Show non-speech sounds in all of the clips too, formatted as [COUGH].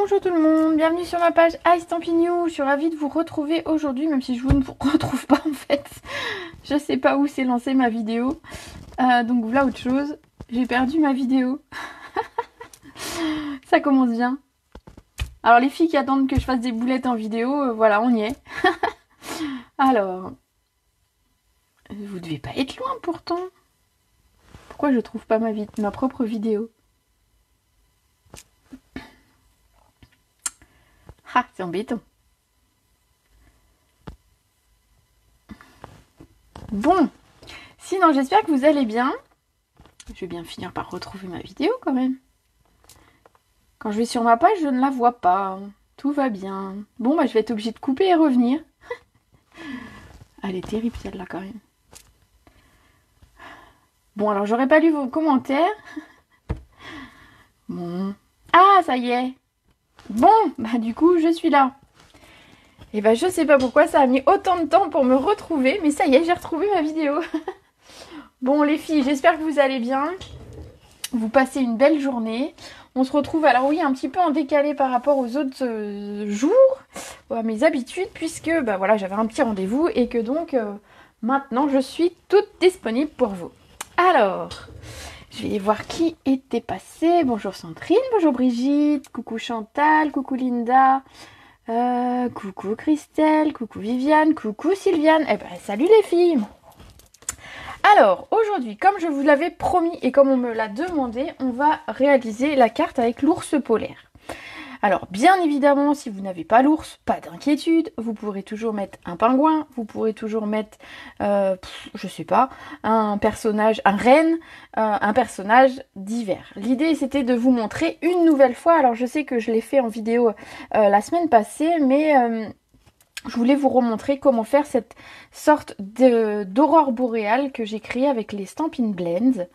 Bonjour tout le monde, bienvenue sur ma page Ice Je suis ravie de vous retrouver aujourd'hui, même si je ne vous [LAUGHS] retrouve pas en fait. Je sais pas où s'est lancée ma vidéo. Euh, donc voilà autre chose. J'ai perdu ma vidéo. [LAUGHS] Ça commence bien. Alors les filles qui attendent que je fasse des boulettes en vidéo, euh, voilà, on y est. [LAUGHS] Alors, vous devez pas être loin pourtant. Pourquoi je trouve pas ma, ma propre vidéo? C'est embêtant. Bon, sinon j'espère que vous allez bien. Je vais bien finir par retrouver ma vidéo quand même. Quand je vais sur ma page, je ne la vois pas. Tout va bien. Bon, bah je vais être obligée de couper et revenir. [LAUGHS] Elle est terrible celle-là quand même. Bon, alors j'aurais pas lu vos commentaires. [LAUGHS] Bon. Ah, ça y est. Bon, bah du coup, je suis là. Et bah je sais pas pourquoi ça a mis autant de temps pour me retrouver, mais ça y est, j'ai retrouvé ma vidéo. [LAUGHS] bon les filles, j'espère que vous allez bien. Vous passez une belle journée. On se retrouve, alors oui, un petit peu en décalé par rapport aux autres euh, jours, à mes habitudes, puisque bah voilà, j'avais un petit rendez-vous et que donc euh, maintenant je suis toute disponible pour vous. Alors, je vais voir qui était passé. Bonjour Sandrine, bonjour Brigitte, coucou Chantal, coucou Linda, euh, coucou Christelle, coucou Viviane, coucou Sylviane. Eh ben salut les filles alors, aujourd'hui, comme je vous l'avais promis et comme on me l'a demandé, on va réaliser la carte avec l'ours polaire. Alors bien évidemment, si vous n'avez pas l'ours, pas d'inquiétude, vous pourrez toujours mettre un pingouin, vous pourrez toujours mettre, euh, je sais pas, un personnage, un renne, euh, un personnage divers. L'idée c'était de vous montrer une nouvelle fois, alors je sais que je l'ai fait en vidéo euh, la semaine passée, mais je voulais vous remontrer comment faire cette sorte d'aurore boréale que j'ai créée avec les Stampin' Blends.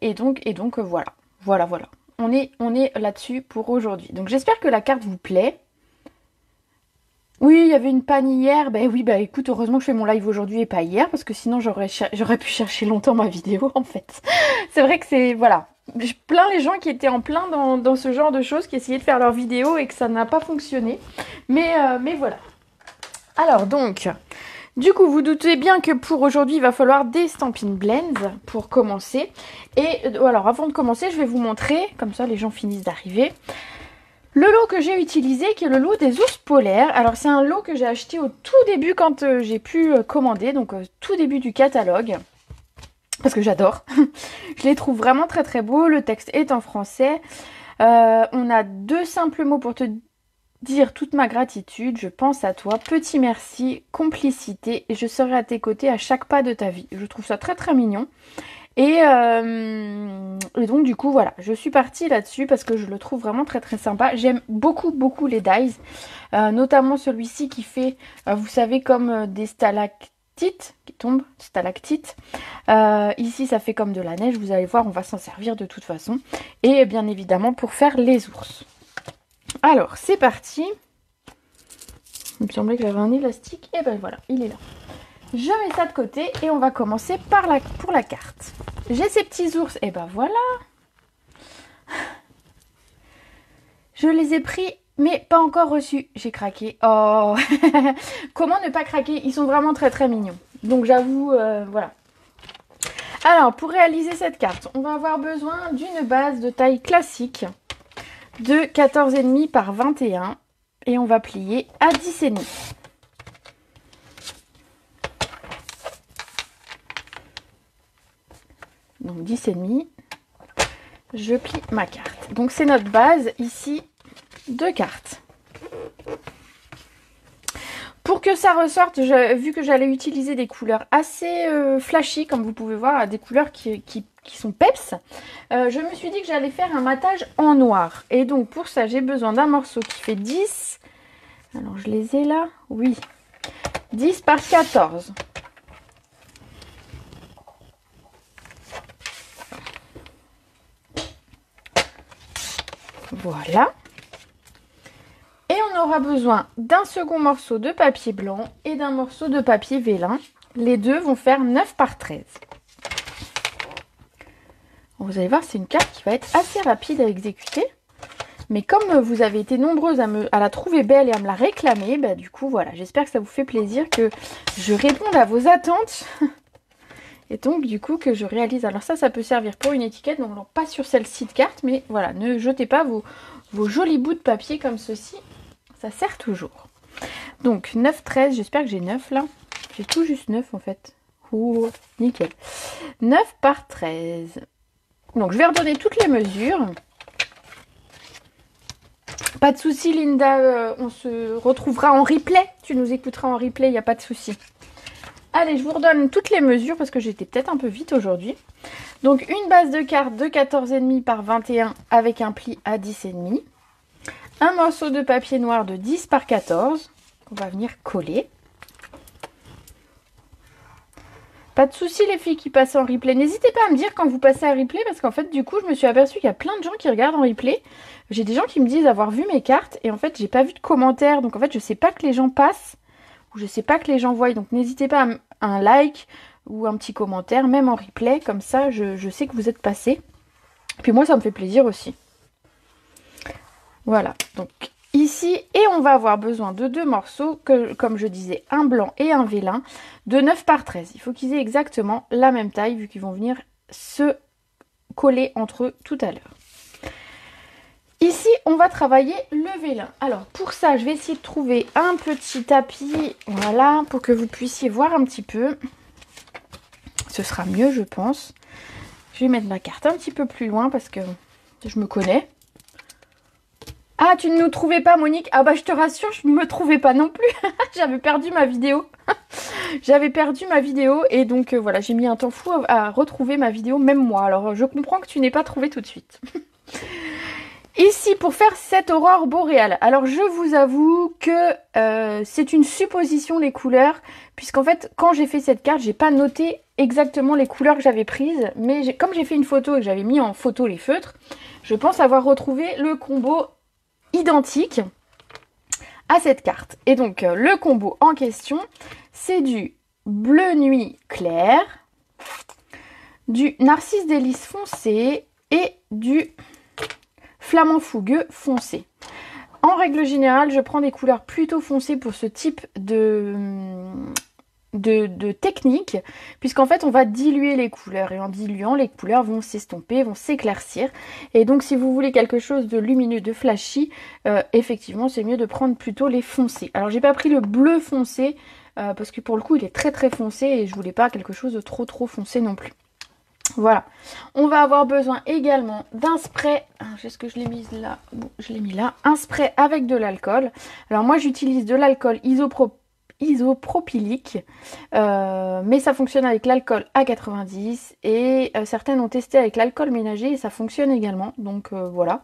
et donc, et donc voilà, voilà, voilà on est, on est là-dessus pour aujourd'hui. Donc j'espère que la carte vous plaît. Oui, il y avait une panne hier. Ben oui, bah écoute, heureusement que je fais mon live aujourd'hui et pas hier, parce que sinon j'aurais pu chercher longtemps ma vidéo [LAUGHS] en fait. c'est vrai que c'est. Voilà. Je plains les gens qui étaient en plein dans, ce genre de choses, qui essayaient de faire leur vidéo et que ça n'a pas fonctionné. Mais, euh, mais voilà. Alors donc, du coup, vous doutez bien que pour aujourd'hui, il va falloir des Stampin' Blends pour commencer. Et euh, alors, avant de commencer, je vais vous montrer, comme ça les gens finissent d'arriver, le lot que j'ai utilisé, qui est le lot des ours polaires. Alors, c'est un lot que j'ai acheté au tout début quand euh, j'ai pu euh, commander, donc au tout début du catalogue. Parce que j'adore. [LAUGHS] je les trouve vraiment très très beaux. Le texte est en français. on a deux simples mots pour te dire toute ma gratitude, je pense à toi, petit merci, complicité, et je serai à tes côtés à chaque pas de ta vie. Je trouve ça très très mignon. Et, euh, donc du coup voilà, je suis partie là-dessus parce que je le trouve vraiment très très sympa. J'aime beaucoup beaucoup les dies, euh, notamment celui-ci qui fait, euh, vous savez, comme des stalactites qui tombent, stalactites. ici ça fait comme de la neige, vous allez voir, on va s'en servir de toute façon. Et bien évidemment pour faire les ours. Alors, c'est parti. Il me semblait que j'avais un élastique. Et ben voilà, il est là. Je mets ça de côté et on va commencer pour la carte. J'ai ces petits ours. Et ben voilà. Je les ai pris, mais pas encore reçus. J'ai craqué. Oh [LAUGHS] Comment ne pas craquer? Ils sont vraiment très très mignons. Donc j'avoue, euh, voilà. Alors, pour réaliser cette carte, on va avoir besoin d'une base de taille classique de 14,5 par 21 et on va plier à 10,5. Donc 10,5, je plie ma carte. Donc c'est notre base ici de cartes. Que ça ressorte, vu que j'allais utiliser des couleurs assez euh, flashy, comme vous pouvez voir, des couleurs qui sont peps, euh, je me suis dit que j'allais faire un matage en noir. Et donc pour ça, j'ai besoin d'un morceau qui fait 10. Alors je les ai là Oui. 10 par 14. Voilà. Et on aura besoin d'un second morceau de papier blanc et d'un morceau de papier vélin. Les deux vont faire 9 par 13. Vous allez voir, c'est une carte qui va être assez rapide à exécuter. Mais comme vous avez été nombreuses à, me, à la trouver belle et à me la réclamer, bah, du coup voilà, j'espère que ça vous fait plaisir que je réponde à vos attentes. [LAUGHS] Et donc du coup que je réalise. Alors ça, ça peut servir pour une étiquette, donc pas sur celle-ci de carte, mais voilà, ne jetez pas vos jolis bouts de papier comme ceci. Ça sert toujours. Donc 9, 13, j'espère que j'ai 9 là. J'ai tout juste 9 en fait. Ouh, nickel. 9 par 13. Donc je vais redonner toutes les mesures. Pas de souci Linda, euh, on se retrouvera en replay. Tu nous écouteras en replay, il n'y a pas de souci. Allez, je vous redonne toutes les mesures parce que j'étais peut-être un peu vite aujourd'hui. Donc une base de carte de 14,5 par 21 avec un pli à 10,5. Un morceau de papier noir de 10 par 14 qu'on va venir coller. Pas de souci les filles qui passent en replay. N'hésitez pas à me dire quand vous passez à replay parce qu'en fait du coup je me suis aperçue qu'il y a plein de gens qui regardent en replay. J'ai des gens qui me disent avoir vu mes cartes et en fait j'ai pas vu de commentaires donc en fait je sais pas que les gens passent ou je sais pas que les gens voient donc n'hésitez pas à un like ou un petit commentaire même en replay comme ça je, je sais que vous êtes passé. Puis moi ça me fait plaisir aussi. Voilà donc ici et on va avoir besoin de deux morceaux, comme je disais, un blanc et un vélin de 9 par 13. Il faut qu'ils aient exactement la même taille vu qu'ils vont venir se coller entre eux tout à l'heure. Ici, on va travailler le vélin. Alors, pour ça, je vais essayer de trouver un petit tapis, voilà, pour que vous puissiez voir un petit peu. Ce sera mieux, je pense. Je vais mettre ma carte un petit peu plus loin parce que je me connais. Ah, tu ne nous trouvais pas, Monique? Ah bah, je te rassure, je ne me trouvais pas non plus. [LAUGHS] J'avais perdu ma vidéo. [LAUGHS] J'avais perdu ma vidéo et donc euh, voilà, j'ai mis un temps fou à, retrouver ma vidéo, même moi. Alors, je comprends que tu n'aies pas trouvé tout de suite. [LAUGHS] Ici, pour faire cette aurore boréale, alors je vous avoue que euh, c'est une supposition les couleurs, puisqu'en fait, quand j'ai fait cette carte, j'ai pas noté exactement les couleurs que j'avais prises, mais comme j'ai fait une photo et que j'avais mis en photo les feutres, je pense avoir retrouvé le combo identique à cette carte. Et donc euh, le combo en question, c'est du bleu nuit clair, du narcisse délice foncé et du flamand fougueux foncé. En règle générale, je prends des couleurs plutôt foncées pour ce type de, de, technique, puisqu'en fait on va diluer les couleurs et en diluant les couleurs vont s'estomper, vont s'éclaircir. Et donc si vous voulez quelque chose de lumineux, de flashy, euh, effectivement c'est mieux de prendre plutôt les foncés. Alors j'ai pas pris le bleu foncé euh, parce que pour le coup il est très très foncé et je voulais pas quelque chose de trop trop foncé non plus. Voilà, on va avoir besoin également d'un spray, est-ce que je l'ai mis là Bon, je l'ai mis là, un spray avec de l'alcool. Alors moi j'utilise de l'alcool isopropyl isopropylique. Euh, mais ça fonctionne avec l'alcool à 90 et euh, certaines ont testé avec l'alcool ménager et ça fonctionne également. Donc euh, voilà,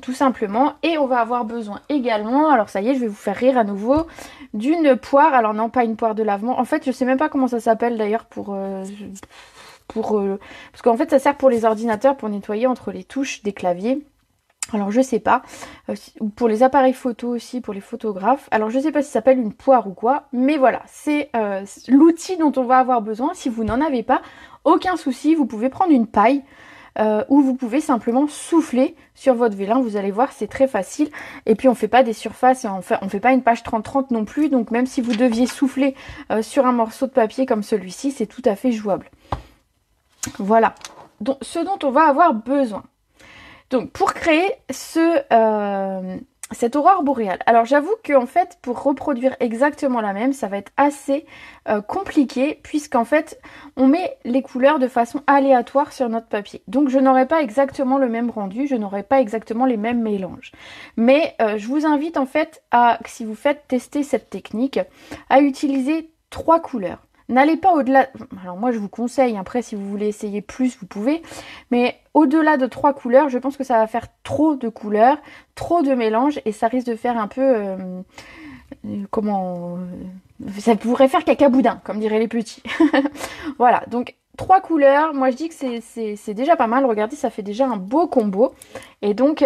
tout simplement. Et on va avoir besoin également, alors ça y est, je vais vous faire rire à nouveau, d'une poire. Alors non, pas une poire de lavement. En fait, je sais même pas comment ça s'appelle d'ailleurs pour... pour parce qu'en fait ça sert pour les ordinateurs pour nettoyer entre les touches des claviers alors je sais pas, euh, pour les appareils photo aussi, pour les photographes. Alors je sais pas si ça s'appelle une poire ou quoi, mais voilà, c'est euh, l'outil dont on va avoir besoin. Si vous n'en avez pas, aucun souci, vous pouvez prendre une paille euh, ou vous pouvez simplement souffler sur votre vélin. Vous allez voir, c'est très facile. Et puis on fait pas des surfaces, et on fait, on fait pas une page 30-30 non plus. Donc même si vous deviez souffler sur un morceau de papier comme celui-ci, c'est tout à fait jouable. Voilà, donc, ce dont on va avoir besoin. Donc pour créer ce, euh, cette aurore boréale. Alors j'avoue qu'en fait pour reproduire exactement la même ça va être assez euh, compliqué puisqu'en fait on met les couleurs de façon aléatoire sur notre papier. Donc je n'aurai pas exactement le même rendu, je n'aurai pas exactement les mêmes mélanges. Mais euh, je vous invite en fait à, si vous faites tester cette technique, à utiliser trois couleurs. N'allez pas au-delà. Alors moi je vous conseille, après si vous voulez essayer plus, vous pouvez. Mais au-delà de trois couleurs, je pense que ça va faire trop de couleurs, trop de mélange et ça risque de faire un peu. Euh, euh, comment. Euh, ça pourrait faire caca boudin, comme diraient les petits. [LAUGHS] voilà, donc trois couleurs, moi je dis que c'est déjà pas mal. Regardez, ça fait déjà un beau combo. Et donc.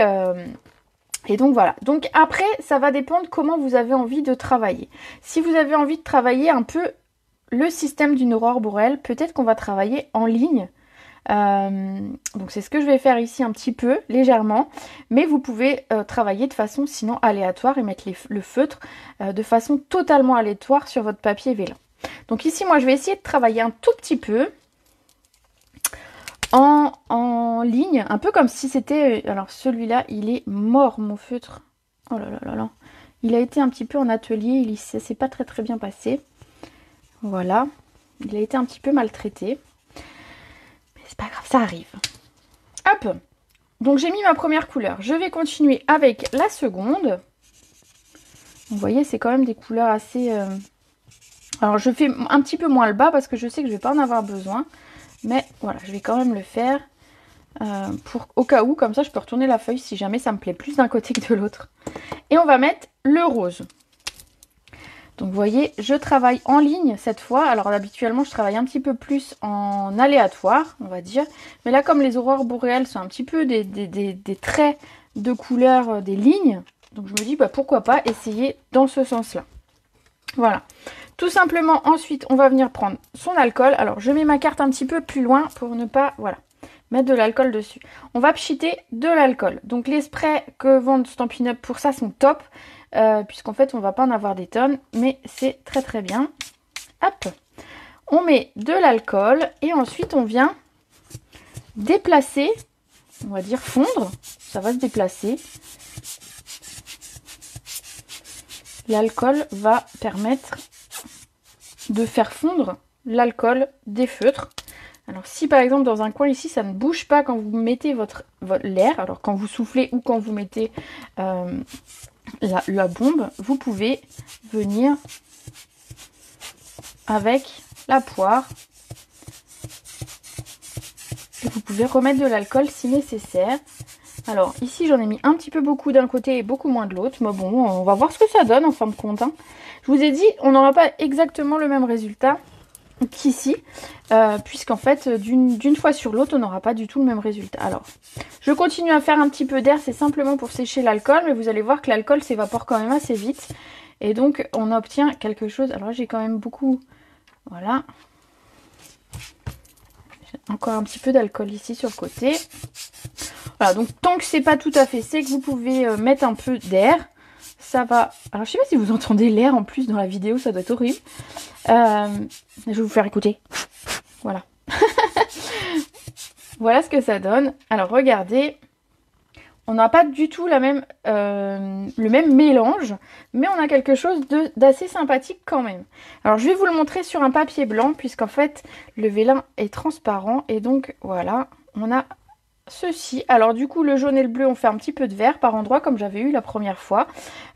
Et donc voilà. Donc après, ça va dépendre comment vous avez envie de travailler. Si vous avez envie de travailler un peu le système d'une aurore boréale, peut-être qu'on va travailler en ligne donc c'est ce que je vais faire ici un petit peu, légèrement. Mais vous pouvez travailler de façon sinon aléatoire et mettre le feutre de façon totalement aléatoire sur votre papier vélin. Donc ici, moi, je vais essayer de travailler un tout petit peu en, en ligne, un peu comme si c'était... Alors celui-là, il est mort, mon feutre. Oh là là là là. Il a été un petit peu en atelier, il ça s'est pas très très bien passé. Voilà. Il a été un petit peu maltraité. Mais c'est pas grave, ça arrive. Hop Donc j'ai mis ma première couleur. Je vais continuer avec la seconde. Vous voyez, c'est quand même des couleurs assez... Euh, alors je fais un petit peu moins le bas parce que je sais que je vais pas en avoir besoin. Mais voilà, je vais quand même le faire. Euh, pour, au cas où, comme ça je peux retourner la feuille si jamais ça me plaît plus d'un côté que de l'autre. Et on va mettre le rose. Donc vous voyez, je travaille en ligne cette fois. Alors habituellement, je travaille un petit peu plus en aléatoire, on va dire. Mais là, comme les aurores boréales sont un petit peu des, traits de couleur, euh, des lignes, donc je me dis, bah, pourquoi pas essayer dans ce sens-là. Voilà. Tout simplement, ensuite, on va venir prendre son alcool. Alors, je mets ma carte un petit peu plus loin pour ne pas... Voilà mettre de l'alcool dessus. On va pchiter de l'alcool. Donc les sprays que vendent Stampin' Up pour ça sont top, euh, puisqu'en fait on va pas en avoir des tonnes, mais c'est très très bien. Hop, on met de l'alcool et ensuite on vient déplacer, on va dire fondre, ça va se déplacer. L'alcool va permettre de faire fondre l'alcool des feutres. Alors si par exemple dans un coin ici ça ne bouge pas quand vous mettez votre, l'air, alors quand vous soufflez ou quand vous mettez euh, la, bombe, vous pouvez venir avec la poire et vous pouvez remettre de l'alcool si nécessaire. Alors ici j'en ai mis un petit peu beaucoup d'un côté et beaucoup moins de l'autre, mais bon on va voir ce que ça donne en fin de compte. Hein. Je vous ai dit on n'aura pas exactement le même résultat qu'ici, euh, puisqu'en fait, d'une fois sur l'autre, on n'aura pas du tout le même résultat. Alors, je continue à faire un petit peu d'air, c'est simplement pour sécher l'alcool, mais vous allez voir que l'alcool s'évapore quand même assez vite. Et donc, on obtient quelque chose... Alors, j'ai quand même beaucoup... Voilà. Encore un petit peu d'alcool ici sur le côté. Voilà, donc tant que c'est pas tout à fait sec, vous pouvez euh, mettre un peu d'air ça va... Alors je sais pas si vous entendez l'air en plus dans la vidéo, ça doit être horrible. Euh, je vais vous faire écouter. Voilà. [LAUGHS] voilà ce que ça donne. Alors regardez, on n'a pas du tout euh, le même mélange, mais on a quelque chose d'assez sympathique quand même. Alors je vais vous le montrer sur un papier blanc, puisqu'en fait le vélin est transparent, et donc voilà, on a ceci. Alors du coup le jaune et le bleu on fait un petit peu de vert par endroit comme j'avais eu la première fois.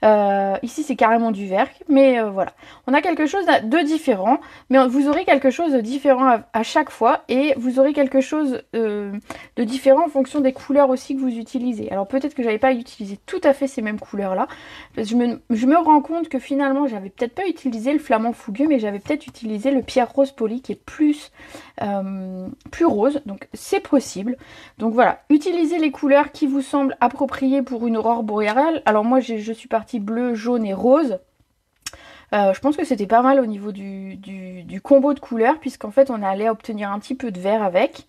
Euh, ici c'est carrément du vert mais euh, voilà. On a quelque chose de différent mais vous aurez quelque chose de différent à, chaque fois et vous aurez quelque chose euh, de différent en fonction des couleurs aussi que vous utilisez. Alors peut-être que j'avais pas utilisé tout à fait ces mêmes couleurs là. Je me, je me rends compte que finalement j'avais peut-être pas utilisé le flamand fougueux mais j'avais peut-être utilisé le pierre rose poli qui est plus, plus rose donc c'est possible. Donc voilà, utilisez les couleurs qui vous semblent appropriées pour une aurore boréale. Alors moi je suis partie bleu, jaune et rose. Euh, je pense que c'était pas mal au niveau du, combo de couleurs puisqu'en fait on allait obtenir un petit peu de vert avec.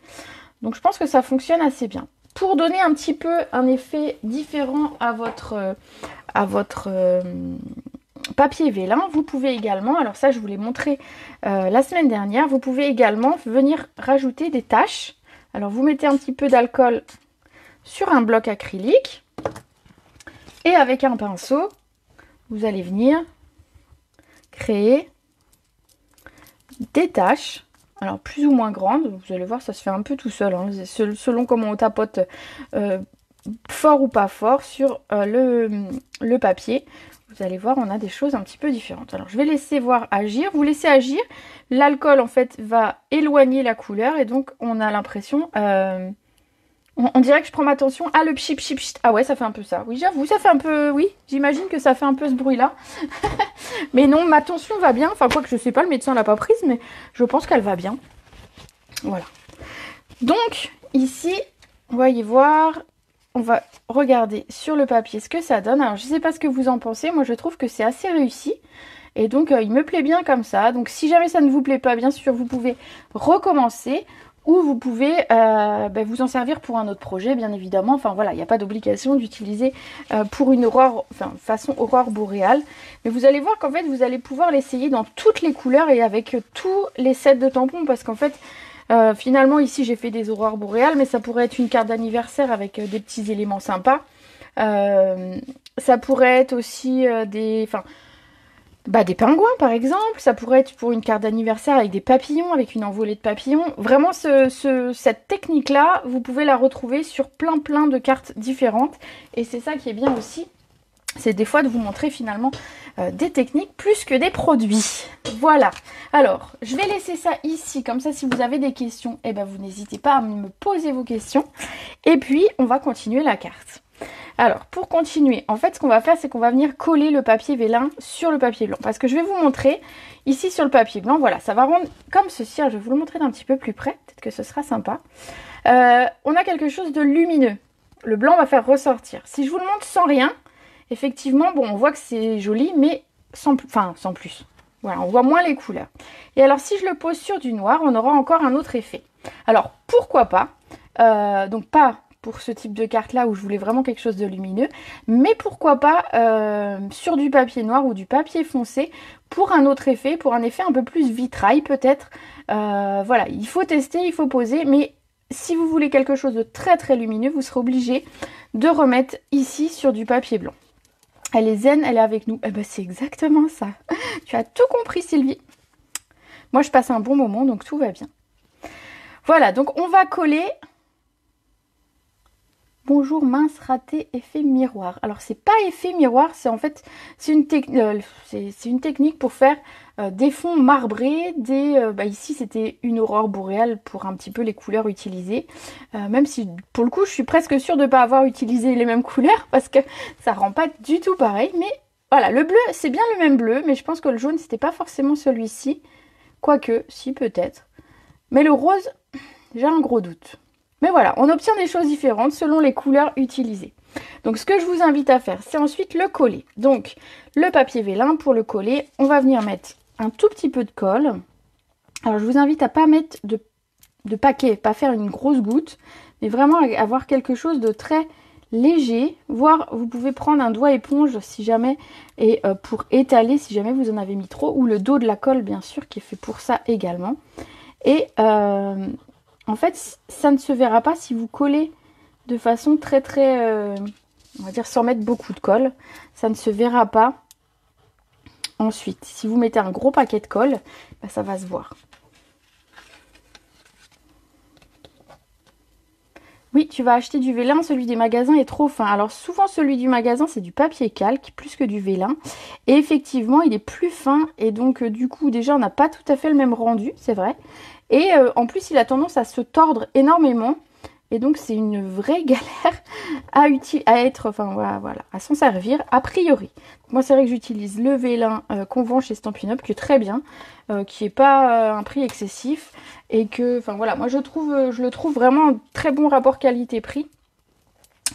Donc je pense que ça fonctionne assez bien. Pour donner un petit peu un effet différent à votre, votre euh, papier vélin, vous pouvez également, alors ça je vous l'ai montré euh, la semaine dernière, vous pouvez également venir rajouter des taches alors vous mettez un petit peu d'alcool sur un bloc acrylique et avec un pinceau, vous allez venir créer des taches. Alors plus ou moins grandes, vous allez voir ça se fait un peu tout seul, hein. selon comment on tapote euh, fort ou pas fort sur euh, le, le papier vous allez voir, on a des choses un petit peu différentes. Alors, je vais laisser voir agir. Vous laissez agir. L'alcool, en fait, va éloigner la couleur. Et donc, on a l'impression... Euh, on, dirait que je prends ma tension. Ah, le pchip, pchip. Ah ouais, ça fait un peu ça. Oui, j'avoue, ça fait un peu... Oui, j'imagine que ça fait un peu ce bruit-là. [LAUGHS] mais non, ma tension va bien. Enfin, quoi que je sais pas, le médecin l'a pas prise, mais je pense qu'elle va bien. Voilà. Donc, ici, voyez voir, on va regarder sur le papier ce que ça donne. Alors je ne sais pas ce que vous en pensez, moi je trouve que c'est assez réussi. Et donc euh, il me plaît bien comme ça. Donc si jamais ça ne vous plaît pas, bien sûr, vous pouvez recommencer ou vous pouvez euh, ben, vous en servir pour un autre projet, bien évidemment. Enfin voilà, il n'y a pas d'obligation d'utiliser euh, pour une façon aurore boréale. Mais vous allez voir qu'en fait, vous allez pouvoir l'essayer dans toutes les couleurs et avec tous les sets de tampons, parce qu'en fait, euh, finalement ici j'ai fait des aurores boréales, mais ça pourrait être une carte d'anniversaire avec des petits éléments sympas. ça pourrait être aussi des, enfin bah, des pingouins par exemple, ça pourrait être pour une carte d'anniversaire avec des papillons, avec une envolée de papillons. Vraiment cette technique là, vous pouvez la retrouver sur plein plein de cartes différentes. Et c'est ça qui est bien aussi, c'est des fois de vous montrer finalement euh, des techniques plus que des produits. Voilà. Alors, je vais laisser ça ici, comme ça si vous avez des questions, eh ben, vous n'hésitez pas à me poser vos questions. Et puis, on va continuer la carte. Alors, pour continuer, en fait, ce qu'on va faire, c'est qu'on va venir coller le papier vélin sur le papier blanc. Parce que je vais vous montrer, ici sur le papier blanc, voilà, ça va rendre comme ceci. je vais vous le montrer d'un petit peu plus près, peut-être que ce sera sympa. Euh, on a quelque chose de lumineux. Le blanc va faire ressortir. Si je vous le montre sans rien, effectivement, bon, on voit que c'est joli, mais sans, enfin, sans plus. Voilà, on voit moins les couleurs. Et alors, si je le pose sur du noir, on aura encore un autre effet. Alors, pourquoi pas euh, Donc, pas pour ce type de carte là où je voulais vraiment quelque chose de lumineux. Mais pourquoi pas euh, sur du papier noir ou du papier foncé pour un autre effet, pour un effet un peu plus vitrail peut-être. Euh, voilà, il faut tester, il faut poser, mais si vous voulez quelque chose de très très lumineux, vous serez obligé de remettre ici sur du papier blanc. Elle est zen, elle est avec nous. Eh ben c'est exactement ça. [LAUGHS] tu as tout compris Sylvie. Moi je passe un bon moment donc tout va bien. Voilà, donc on va coller Bonjour mince raté effet miroir. Alors c'est pas effet miroir, c'est en fait c'est une, euh, technique pour faire euh, des fonds marbrés, des euh, bah, ici c'était une aurore boréale pour un petit peu les couleurs utilisées. même si pour le coup je suis presque sûre de ne pas avoir utilisé les mêmes [LAUGHS] couleurs parce que ça rend pas du tout pareil. Mais voilà, le bleu c'est bien le même bleu, mais je pense que le jaune c'était pas forcément celui-ci. Quoique, si peut-être. Mais le rose, j'ai un gros doute. Mais voilà, on obtient des choses différentes selon les couleurs utilisées. Donc ce que je vous invite à faire, c'est ensuite le coller. Donc le papier vélin, pour le coller, on va venir mettre un tout petit peu de colle. Alors je vous invite à pas mettre de, paquet, pas faire une grosse goutte, mais vraiment avoir quelque chose de très léger, voire vous pouvez prendre un doigt éponge si jamais, et euh, pour étaler si jamais vous en avez mis trop, ou le dos de la colle bien sûr qui est fait pour ça également. Et euh, en fait, ça ne se verra pas si vous collez de façon très très, euh, on va dire sans mettre beaucoup de colle. Ça ne se verra pas ensuite. Si vous mettez un gros paquet de colle, bah, ça va se voir. Oui, tu vas acheter du vélin, celui des magasins est trop fin. Alors souvent celui du magasin c'est du papier calque plus que du vélin. Et effectivement il est plus fin et donc euh, du coup déjà on n'a pas tout à fait le même rendu, c'est vrai. Et euh, en plus, il a tendance à se tordre énormément. Et donc, c'est une vraie [LAUGHS] galère à, être, enfin voilà, à s'en servir, a priori. Moi, c'est vrai que j'utilise le vélin euh, qu'on vend chez Stampin' Up, qui est très bien, euh, qui n'est pas un prix excessif. Et que, enfin voilà, moi je, trouve, je le trouve vraiment un très bon rapport qualité-prix.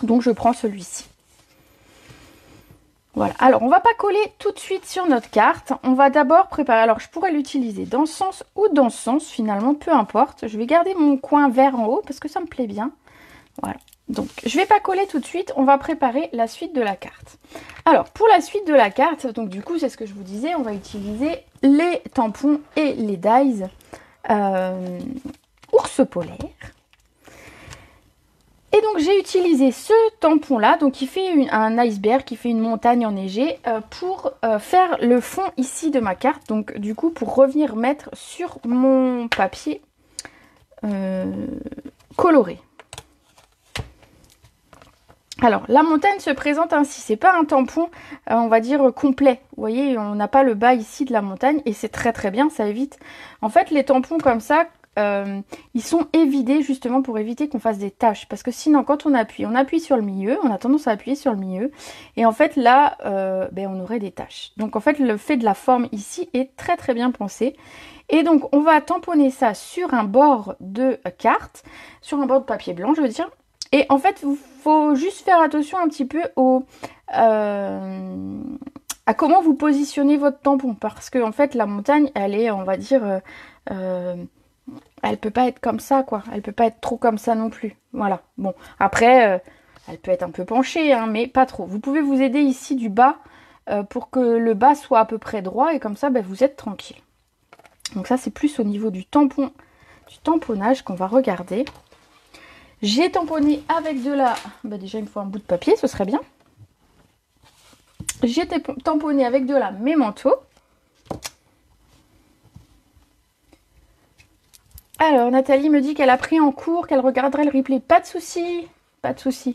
Donc, je prends celui-ci. Voilà, alors on va pas coller tout de suite sur notre carte. On va d'abord préparer, alors je pourrais l'utiliser dans ce sens ou dans ce sens finalement, peu importe. Je vais garder mon coin vert en haut parce que ça me plaît bien. Voilà, donc je vais pas coller tout de suite, on va préparer la suite de la carte. Alors pour la suite de la carte, donc du coup c'est ce que je vous disais, on va utiliser les tampons et les dies euh, ours polaire. Et donc j'ai utilisé ce tampon là, donc qui fait un iceberg, qui fait une montagne enneigée, euh, pour euh, faire le fond ici de ma carte. Donc du coup pour revenir mettre sur mon papier euh, coloré. Alors la montagne se présente ainsi, c'est pas un tampon on va dire complet, vous voyez on n'a pas le bas ici de la montagne et c'est très très bien, ça évite. En fait les tampons comme ça, euh, ils sont évidés justement pour éviter qu'on fasse des taches. Parce que sinon, quand on appuie, on appuie sur le milieu, on a tendance à appuyer sur le milieu. Et en fait, là, euh, ben, on aurait des taches. Donc en fait, le fait de la forme ici est très très bien pensé. Et donc, on va tamponner ça sur un bord de carte, sur un bord de papier blanc, je veux dire. Et en fait, il faut juste faire attention un petit peu au... Euh, à comment vous positionnez votre tampon parce que en fait la montagne elle est on va dire elle peut pas être comme ça, quoi. Elle peut pas être trop comme ça non plus. Voilà. Bon, après, euh, elle peut être un peu penchée, hein, mais pas trop. Vous pouvez vous aider ici du bas euh, pour que le bas soit à peu près droit et comme ça, ben, vous êtes tranquille. Donc ça, c'est plus au niveau du tampon, du tamponnage qu'on va regarder. J'ai tamponné avec de la... Ben, déjà, il me faut un bout de papier, ce serait bien. J'ai tamponné avec de la mémento. Alors, Nathalie me dit qu'elle a pris en cours, qu'elle regarderait le replay. Pas de souci, pas de souci.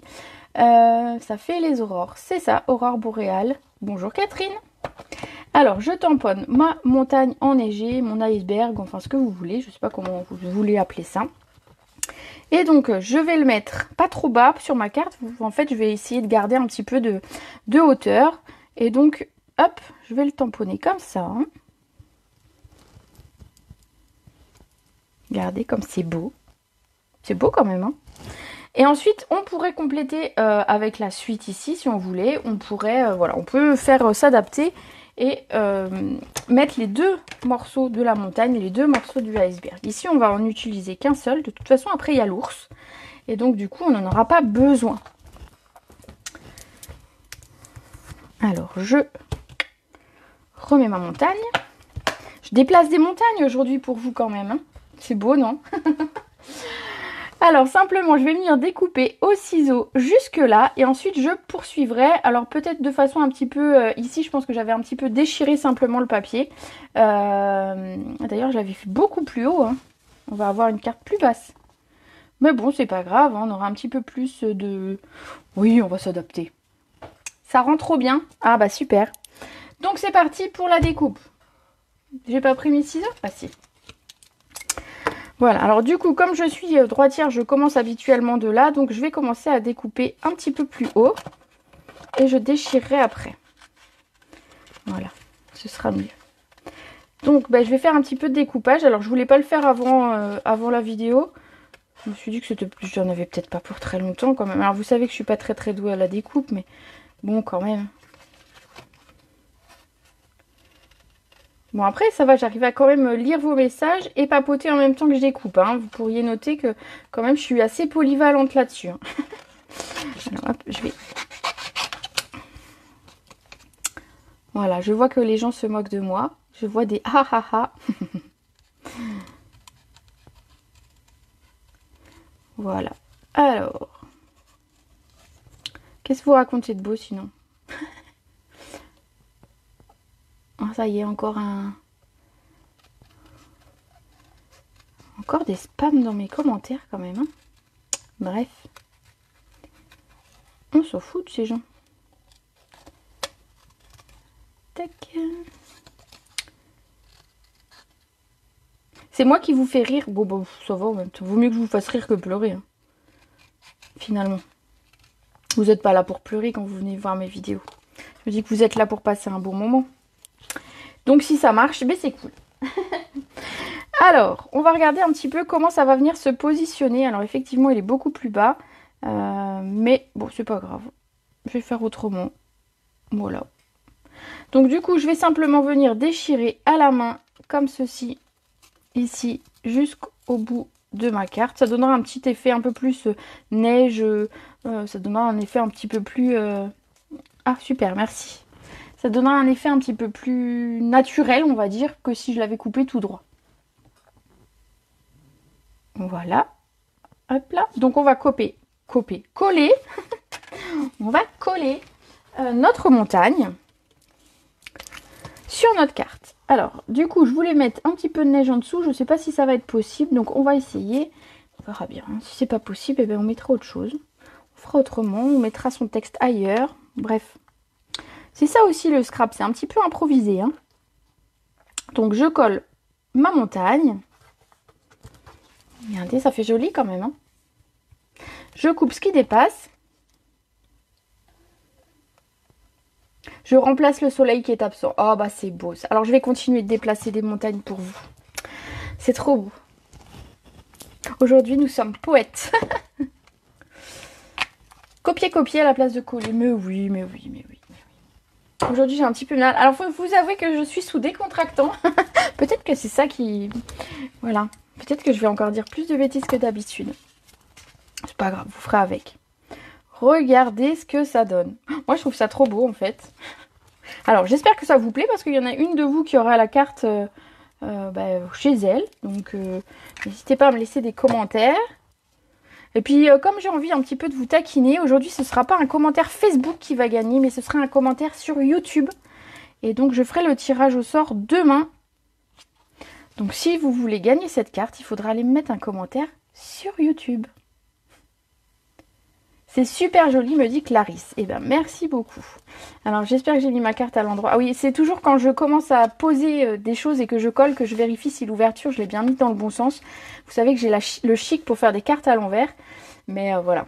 Euh, ça fait les aurores. C'est ça, aurore boréale. Bonjour Catherine. Alors, je tamponne ma montagne enneigée, mon iceberg, enfin ce que vous voulez. Je ne sais pas comment vous voulez appeler ça. Et donc, je vais le mettre pas trop bas sur ma carte. En fait, je vais essayer de garder un petit peu de, de hauteur. Et donc, hop, je vais le tamponner comme ça. Hein. Regardez comme c'est beau. C'est beau quand même. Hein et ensuite, on pourrait compléter euh, avec la suite ici, si on voulait. On pourrait, euh, voilà, on peut faire euh, s'adapter et mettre les deux morceaux de la montagne les deux morceaux du iceberg. Ici, on va en utiliser qu'un seul. De toute façon, après, il y a l'ours. Et donc, du coup, on n'en aura pas besoin. Alors, je remets ma montagne. Je déplace des montagnes aujourd'hui pour vous quand même. Hein. C'est beau, non [LAUGHS] Alors simplement, je vais venir découper au ciseau jusque là et ensuite je poursuivrai. Alors peut-être de façon un petit peu... Euh, ici, je pense que j'avais un petit peu déchiré simplement le papier. Euh, d'ailleurs, je l'avais fait beaucoup plus haut. Hein. On va avoir une carte plus basse. Mais bon, c'est pas grave, hein, on aura un petit peu plus de... Oui, on va s'adapter. Ça rend trop bien. Ah bah super. Donc c'est parti pour la découpe. J'ai pas pris mes ciseaux? Ah si. Voilà, alors du coup, comme je suis euh, droitière, je commence habituellement de là. Donc je vais commencer à découper un petit peu plus haut. Et je déchirerai après. Voilà, ce sera mieux. Donc bah, je vais faire un petit peu de découpage. Alors je voulais pas le faire avant, euh, avant la vidéo. Je me suis dit que c'était j'en avais peut-être pas pour très longtemps quand même. Alors vous savez que je suis pas très très douée à la découpe, mais bon quand même. Bon après ça va, j'arrive à quand même lire vos messages et papoter en même temps que je découpe. Hein. Vous pourriez noter que quand même je suis assez polyvalente là-dessus. Hein. [LAUGHS] Alors hop, je vais... Voilà, je vois que les gens se moquent de moi. Je vois des ha ha ha. [LAUGHS] voilà. Alors. Qu'est-ce que vous racontez de beau sinon? Ah, ça y est, encore un... Encore des spams dans mes commentaires quand même. Hein. Bref. On s'en fout de ces gens. Tac. C'est moi qui vous fais rire. Bon, bon, ça va même temps. Vaut mieux que je vous fasse rire que pleurer. Hein. Finalement. Vous n'êtes pas là pour pleurer quand vous venez voir mes vidéos. Je me dis que vous êtes là pour passer un bon moment. Donc si ça marche, ben c'est cool. [LAUGHS] Alors, on va regarder un petit peu comment ça va venir se positionner. Alors effectivement, il est beaucoup plus bas. Euh, mais bon, c'est pas grave. Je vais faire autrement. Voilà. Donc du coup, je vais simplement venir déchirer à la main, comme ceci, ici, jusqu'au bout de ma carte. Ça donnera un petit effet un peu plus euh, neige. Euh, ça donnera un effet un petit peu plus... Ah, super, merci ça donnera un effet un petit peu plus naturel, on va dire, que si je l'avais coupé tout droit. Voilà. Hop là. Donc on va copier, copier, coller. [LAUGHS] on va coller euh, notre montagne sur notre carte. Alors, du coup, je voulais mettre un petit peu de neige en dessous. Je ne sais pas si ça va être possible. Donc, on va essayer. On verra bien. Si c'est pas possible, eh bien, on mettra autre chose. On fera autrement. On mettra son texte ailleurs. Bref, c'est ça aussi le scrap, c'est un petit peu improvisé. Hein. Donc je colle ma montagne. Regardez, ça fait joli quand même. Hein. Je coupe ce qui dépasse. Je remplace le soleil qui est absent. Oh bah c'est beau. Alors je vais continuer de déplacer des montagnes pour vous. C'est trop beau. Aujourd'hui nous sommes poètes. [LAUGHS] Copier-copier à la place de coller. Mais oui, mais oui, mais oui. Aujourd'hui, j'ai un petit peu mal. Alors, faut vous avouer que je suis sous décontractant. [LAUGHS] Peut-être que c'est ça qui... Voilà. Peut-être que je vais encore dire plus de bêtises que d'habitude. C'est pas grave, vous ferez avec. Regardez ce que ça donne. [GASPS] Moi, je trouve ça trop beau, en fait. [LAUGHS] Alors, j'espère que ça vous plaît, parce qu'il y en a une de vous qui aura la carte euh, euh, bah, chez elle. Donc, euh, n'hésitez pas à me laisser des commentaires. Et puis, comme j'ai envie un petit peu de vous taquiner, aujourd'hui, ce ne sera pas un commentaire Facebook qui va gagner, mais ce sera un commentaire sur YouTube. Et donc, je ferai le tirage au sort demain. Donc, si vous voulez gagner cette carte, il faudra aller mettre un commentaire sur YouTube. C'est super joli, me dit Clarisse. Eh bien, merci beaucoup. Alors, j'espère que j'ai mis ma carte à l'endroit. Ah oui, c'est toujours quand je commence à poser euh, des choses et que je colle que je vérifie si l'ouverture, je l'ai bien mis dans le bon sens. Vous savez que j'ai le chic pour faire des cartes à l'envers. Mais euh, voilà.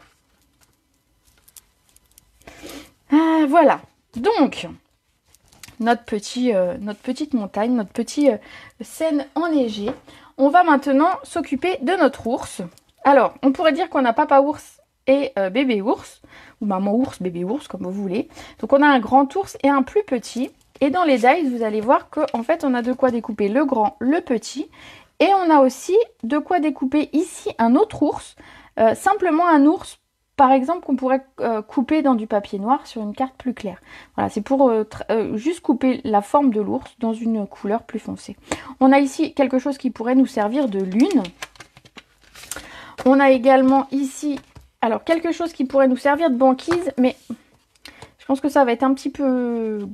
Ah, voilà. Donc, euh, notre petite montagne, notre petite scène enneigée. On va maintenant s'occuper de notre ours. Alors, on pourrait dire qu'on a papa ours et euh, bébé ours, ou maman ours, bébé ours, comme vous voulez. Donc on a un grand ours et un plus petit. Et dans les dies, vous allez voir qu'en fait, on a de quoi découper le grand, le petit. Et on a aussi de quoi découper ici un autre ours. Euh, simplement un ours, par exemple, qu'on pourrait euh, couper dans du papier noir sur une carte plus claire. Voilà, c'est pour juste couper la forme de l'ours dans une couleur plus foncée. On a ici quelque chose qui pourrait nous servir de lune. On a également ici alors, quelque chose qui pourrait nous servir de banquise, mais je pense que ça va être un petit peu...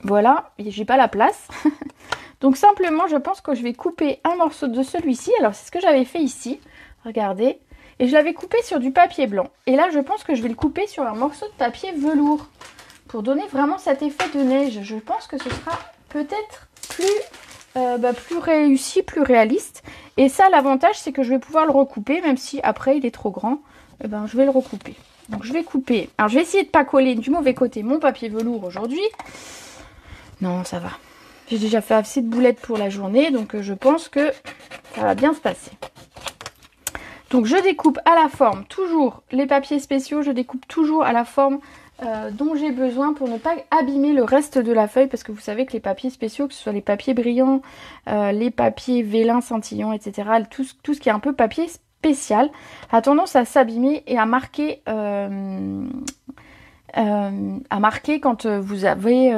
Voilà, j'ai pas la place. [LAUGHS] Donc simplement, je pense que je vais couper un morceau de celui-ci. Alors, c'est ce que j'avais fait ici. Regardez. Et je l'avais coupé sur du papier blanc. Et là, je pense que je vais le couper sur un morceau de papier velours. Pour donner vraiment cet effet de neige. Je pense que ce sera peut-être plus, euh, bah, plus réussi, plus réaliste. Et ça, l'avantage, c'est que je vais pouvoir le recouper, même si après il est trop grand, eh ben, je vais le recouper. Donc je vais couper. Alors je vais essayer de ne pas coller du mauvais côté mon papier velours aujourd'hui. Non, ça va. J'ai déjà fait assez de boulettes pour la journée, donc euh, je pense que ça va bien se passer. Donc je découpe à la forme, toujours les papiers spéciaux, je découpe toujours à la forme euh, dont j'ai besoin pour ne pas abîmer le reste de la feuille parce que vous savez que les papiers spéciaux, que ce soit les papiers brillants, euh, les papiers vélins scintillants, etc., tout, tout, ce qui est un peu papier spécial, a tendance à s'abîmer et à marquer, à marquer quand vous avez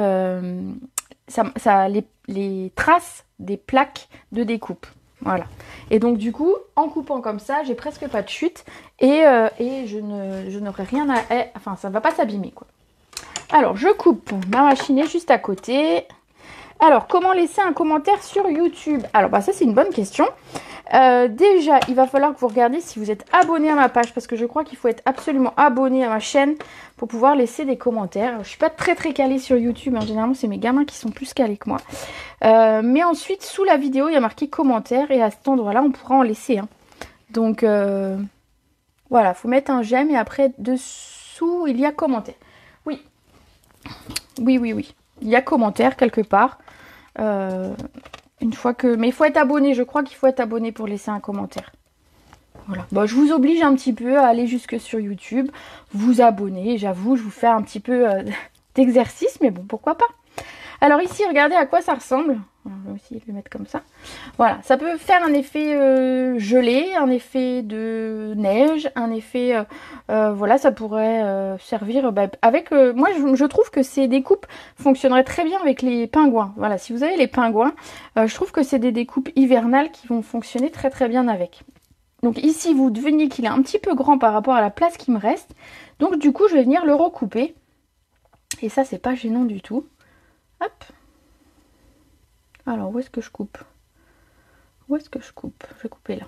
ça, les, traces des plaques de découpe. Voilà. Et donc du coup, en coupant comme ça, j'ai presque pas de chute et, euh, je n'aurai rien à... Eh, enfin, ça ne va pas s'abîmer quoi. Alors, je coupe ma machinée juste à côté. Alors, comment laisser un commentaire sur YouTube? Alors, bah, ça, c'est une bonne question. Euh, déjà, il va falloir que vous regardiez si vous êtes abonné à ma page, parce que je crois qu'il faut être absolument abonné à ma chaîne pour pouvoir laisser des commentaires. Je suis pas très très calée sur YouTube, hein. généralement c'est mes gamins qui sont plus calés que moi. Euh, mais ensuite, sous la vidéo, il y a marqué commentaire, et à cet endroit-là, on pourra en laisser un. Donc, euh, voilà, faut mettre un j'aime, et après, dessous, il y a commentaire. Oui, oui, oui, oui. Il y a commentaire quelque part. Euh, une fois que... Mais il faut être abonné, je crois qu'il faut être abonné pour laisser un commentaire. Voilà. Bon, je vous oblige un petit peu à aller jusque sur YouTube, vous abonner. J'avoue, je vous fais un petit peu euh, [LAUGHS] d'exercice, mais bon, pourquoi pas. Alors ici, regardez à quoi ça ressemble. On va aussi le mettre comme ça. Voilà, ça peut faire un effet euh, gelé, un effet de neige, un effet... Euh, euh, voilà, ça pourrait servir bah, avec... moi, je, trouve que ces découpes fonctionneraient très bien avec les pingouins. Voilà, si vous avez les pingouins, je trouve que c'est des découpes hivernales qui vont fonctionner très très bien avec. Donc ici, vous devinez qu'il est un petit peu grand par rapport à la place qui me reste. Donc du coup, je vais venir le recouper. Et ça, c'est pas gênant du tout. Alors, où est-ce que je coupe? Où est-ce que je coupe? Je vais couper là.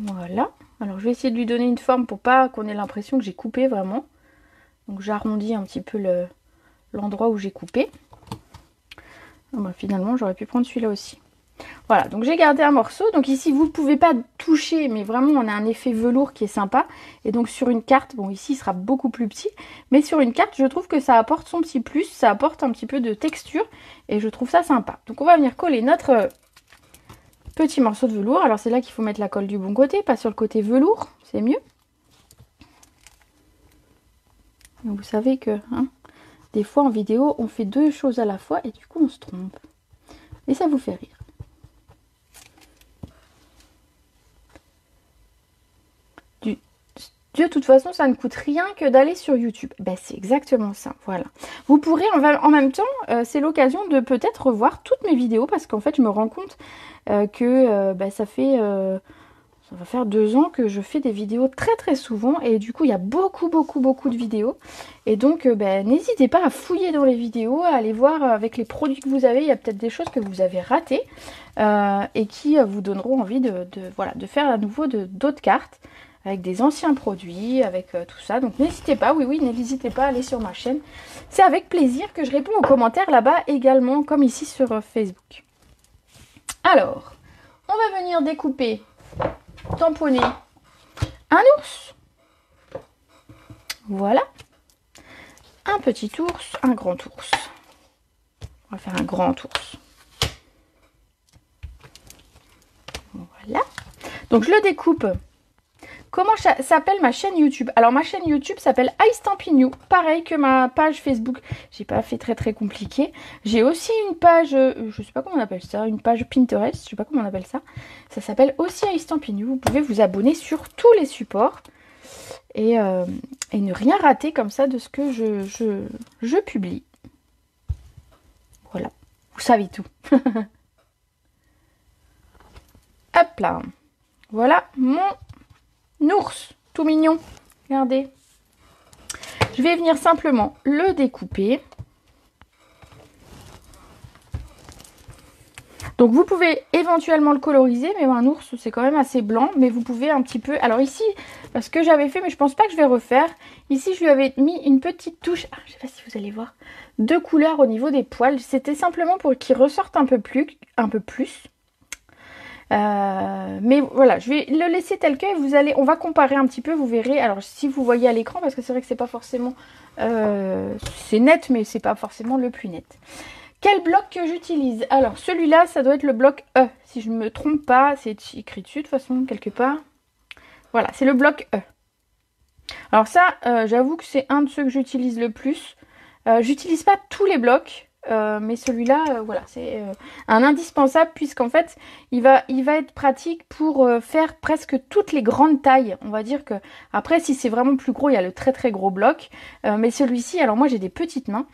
Voilà. Alors, je vais essayer de lui donner une forme pour pas qu'on ait l'impression que j'ai coupé vraiment. Donc, j'arrondis un petit peu l'endroit où j'ai coupé. Ah bah, finalement, j'aurais pu prendre celui-là aussi. Voilà, donc j'ai gardé un morceau. Donc ici, vous ne pouvez pas toucher, mais vraiment, on a un effet velours qui est sympa. Et donc sur une carte, bon ici, il sera beaucoup plus petit. Mais sur une carte, je trouve que ça apporte son petit plus. Ça apporte un petit peu de texture. Et je trouve ça sympa. Donc on va venir coller notre petit morceau de velours. Alors c'est là qu'il faut mettre la colle du bon côté, pas sur le côté velours. C'est mieux. vous savez que hein, des fois en vidéo, on fait deux choses à la fois et du coup on se trompe. Et ça vous fait rire. De toute façon, ça ne coûte rien que d'aller sur YouTube. Ben, c'est exactement ça, voilà. Vous pourrez en, même temps, euh, c'est l'occasion de peut-être revoir toutes mes vidéos parce qu'en fait, je me rends compte euh, que euh, ben, ça fait... ça va faire deux ans que je fais des vidéos très très souvent et du coup il y a beaucoup beaucoup beaucoup de vidéos et donc ben, n'hésitez pas à fouiller dans les vidéos, à aller voir avec les produits que vous avez, il y a peut-être des choses que vous avez ratées et qui vous donneront envie de, voilà, de faire à nouveau d'autres cartes avec des anciens produits, avec euh, tout ça. Donc n'hésitez pas, oui oui, n'hésitez pas à aller sur ma chaîne. C'est avec plaisir que je réponds aux commentaires là-bas également, comme ici sur euh, Facebook. Alors, on va venir découper, tamponner un ours. Voilà. Un petit ours, un grand ours. On va faire un grand ours. Voilà. Donc je le découpe Comment s'appelle ma chaîne YouTube? Alors ma chaîne YouTube s'appelle Istampignou, pareil que ma page Facebook. J'ai pas fait très très compliqué. J'ai aussi une page, euh, je sais pas comment on appelle ça, une page Pinterest, je sais pas comment on appelle ça. Ça s'appelle aussi Istampignou. Vous pouvez vous abonner sur tous les supports et, euh, ne rien rater comme ça de ce que je, je, je publie. Voilà, vous savez tout. [LAUGHS] Hop là. Voilà mon ours, tout mignon. Regardez. Je vais venir simplement le découper. Donc vous pouvez éventuellement le coloriser, mais un ours c'est quand même assez blanc, mais vous pouvez un petit peu... Alors ici, parce que j'avais fait, mais je pense pas que je vais refaire, ici je lui avais mis une petite touche, ah, je sais pas si vous allez voir, de couleur au niveau des poils. C'était simplement pour qu'il ressorte un peu plus, un peu plus. Euh, mais voilà, je vais le laisser tel que vous allez, on va comparer un petit peu, vous verrez. Alors si vous voyez à l'écran, parce que c'est vrai que c'est pas forcément, euh, c'est net, mais c'est pas forcément le plus net. Quel bloc que j'utilise? Alors celui-là, ça doit être le bloc E. Si je ne me trompe pas, c'est écrit dessus de toute façon quelque part. Voilà, c'est le bloc E. Alors ça, euh, j'avoue que c'est un de ceux que j'utilise le plus. j'utilise pas tous les blocs. Euh, mais celui-là, euh, voilà, c'est euh, un indispensable puisqu'en fait, il va, il va être pratique pour faire presque toutes les grandes tailles. On va dire que après, si c'est vraiment plus gros, il y a le très très gros bloc. mais celui-ci, alors moi j'ai des petites mains.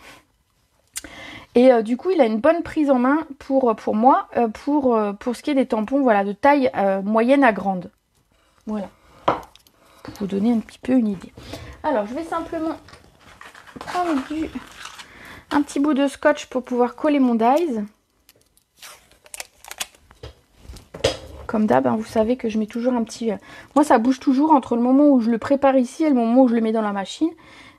Et du coup, il a une bonne prise en main pour, pour moi, pour, pour ce qui est des tampons, voilà, de taille moyenne à grande. Voilà. Pour vous donner un petit peu une idée. Alors, je vais simplement prendre du un petit bout de scotch pour pouvoir coller mon dies. Comme d'hab, hein, vous savez que je mets toujours un petit... Euh, moi, ça bouge toujours entre le moment où je le prépare ici et le moment où je le mets dans la machine.